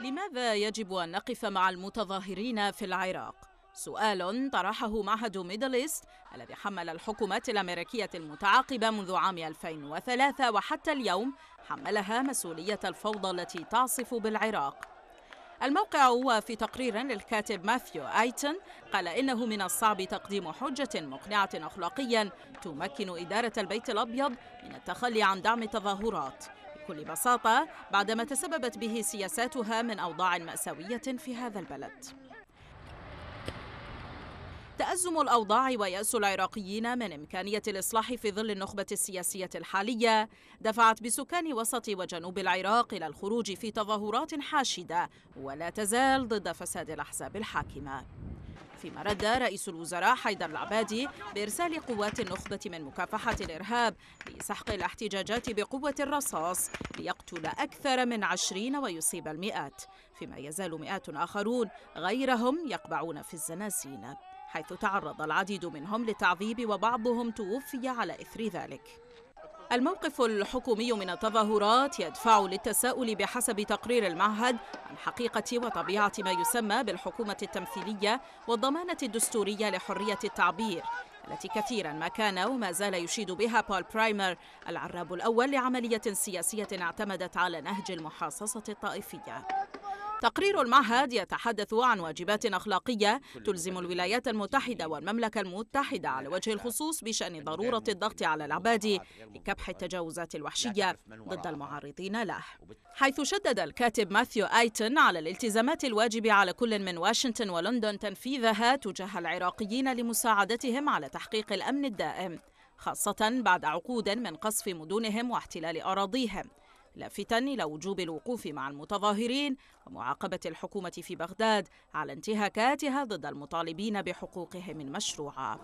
لماذا يجب أن نقف مع المتظاهرين في العراق؟ سؤال طرحه معهد ميدليست الذي حمل الحكومات الأمريكية المتعاقبة منذ عام 2003 وحتى اليوم حملها مسؤولية الفوضى التي تعصف بالعراق الموقع وفي تقرير للكاتب ماثيو آيتون قال إنه من الصعب تقديم حجة مقنعة أخلاقيا تمكن إدارة البيت الأبيض من التخلي عن دعم التظاهرات بكل بساطة بعدما تسببت به سياساتها من أوضاع مأساوية في هذا البلد. تأزم الأوضاع ويأس العراقيين من إمكانية الإصلاح في ظل النخبة السياسية الحالية. دفعت بسكان وسط وجنوب العراق إلى الخروج في تظاهرات حاشدة ولا تزال ضد فساد الأحزاب الحاكمة. فيما رد رئيس الوزراء حيدر العبادي بإرسال قوات النخبة من مكافحة الإرهاب لسحق الاحتجاجات بقوة الرصاص ليقتل أكثر من عشرين ويصيب المئات فيما يزال مئات آخرون غيرهم يقبعون في الزنازين حيث تعرض العديد منهم للتعذيب وبعضهم توفي على إثر ذلك. الموقف الحكومي من التظاهرات يدفع للتساؤل بحسب تقرير المعهد عن حقيقة وطبيعة ما يسمى بالحكومة التمثيلية والضمانة الدستورية لحرية التعبير التي كثيرا ما كان وما زال يشيد بها بول برايمر العراب الأول لعملية سياسية اعتمدت على نهج المحاصصة الطائفية. تقرير المعهد يتحدث عن واجبات أخلاقية تلزم الولايات المتحدة والمملكة المتحدة على وجه الخصوص بشأن ضرورة الضغط على العبادي لكبح التجاوزات الوحشية ضد المعارضين له. حيث شدد الكاتب ماثيو آيتون على الالتزامات الواجب على كل من واشنطن ولندن تنفيذها تجاه العراقيين لمساعدتهم على تحقيق الأمن الدائم خاصة بعد عقود من قصف مدنهم واحتلال أراضيهم. لافتا إلى وجوب الوقوف مع المتظاهرين ومعاقبة الحكومة في بغداد على انتهاكاتها ضد المطالبين بحقوقهم المشروعة.